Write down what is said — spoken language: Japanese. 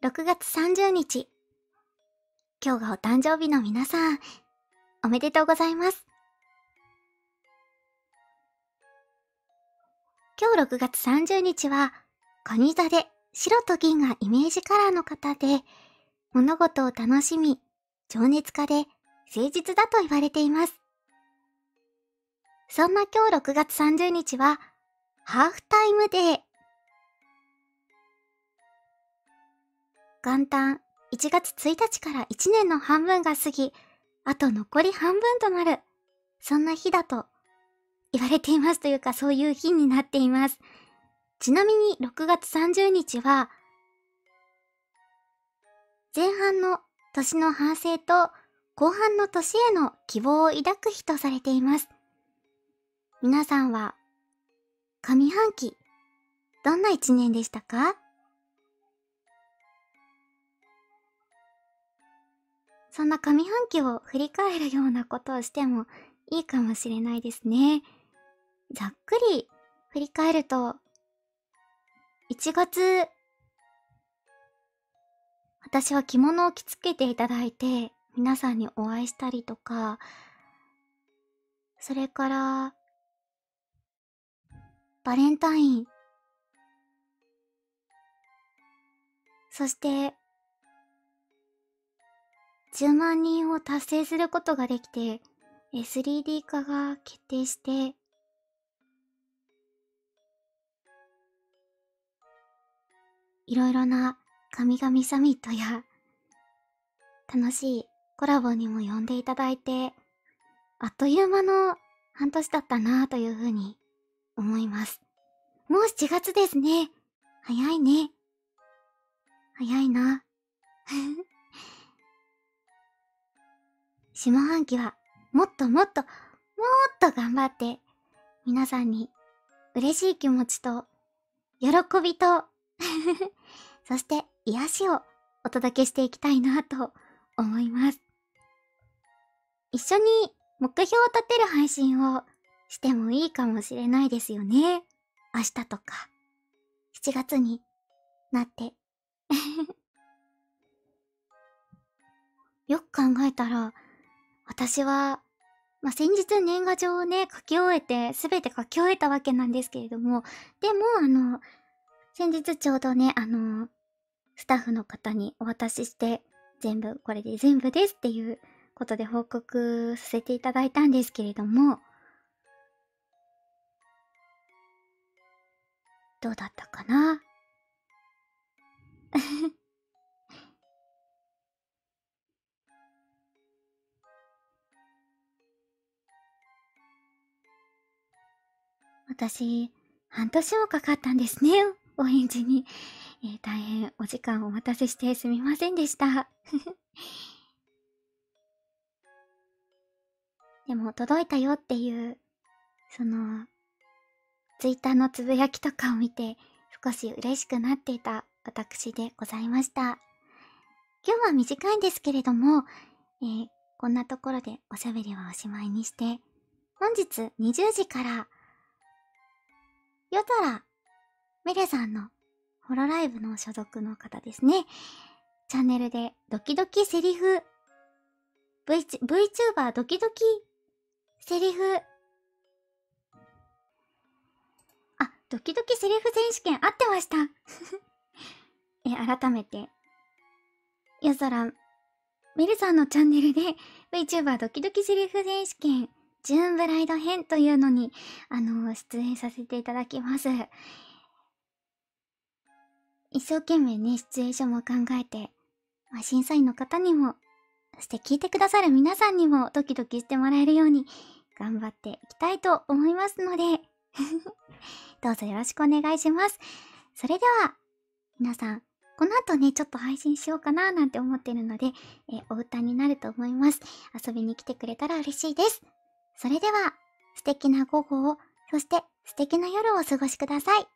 6月30日。今日がお誕生日の皆さん、おめでとうございます。今日6月30日は、蟹座で白と銀がイメージカラーの方で、物事を楽しみ、情熱家で誠実だと言われています。そんな今日6月30日は、ハーフタイムデー。元旦1月1日から1年の半分が過ぎ、あと残り半分となる。そんな日だと言われていますというかそういう日になっています。ちなみに6月30日は、前半の年の反省と後半の年への希望を抱く日とされています。皆さんは、上半期、どんな一年でしたか？そんな上半期を振り返るようなことをしてもいいかもしれないですね。ざっくり振り返ると、1月、私は着物を着付けていただいて、皆さんにお会いしたりとか、それから、バレンタイン、そして、10万人を達成することができて、3D 化が決定して、いろいろな神々サミットや楽しいコラボにも呼んでいただいて、あっという間の半年だったなぁというふうに思います。もう7月ですね。早いね。早いな。下半期はもっともっともっと頑張って皆さんに嬉しい気持ちと喜びと そして癒しをお届けしていきたいなと思います。一緒に目標を立てる配信をしてもいいかもしれないですよね。明日とか、7月になって。よく考えたら、私は、まあ、先日年賀状をね、書き終えて、すべて書き終えたわけなんですけれども、でも、あの、先日ちょうどね、あの、スタッフの方にお渡しして、全部、これで全部ですっていうことで報告させていただいたんですけれども、どうだったかな？私、半年もかかったんですね。お返事に。えー、大変お時間お待たせしてすみませんでした。でも届いたよっていう、その、ツイッターのつぶやきとかを見て少し嬉しくなっていた私でございました。今日は短いんですけれども、えー、こんなところでおしゃべりはおしまいにして、本日20時から夜空。メレさんのホロライブの所属の方ですね。チャンネルでドキドキセリフ、v、VTuber ドキドキセリフ、あ、ドキドキセリフ選手権合ってました。え、改めて、夜空。メルさんのチャンネルで VTuber ドキドキセリフ選手権ジューンブライド編というのに、あの、出演させていただきます。一生懸命ね、シチュエーションも考えて、まあ、審査員の方にも、そして聞いてくださる皆さんにもドキドキしてもらえるように頑張っていきたいと思いますので どうぞよろしくお願いします。それでは、皆さん、この後ね、ちょっと配信しようかななんて思ってるので、えお歌になると思います。遊びに来てくれたら嬉しいです。それでは、素敵な午後を、そして素敵な夜をお過ごしください。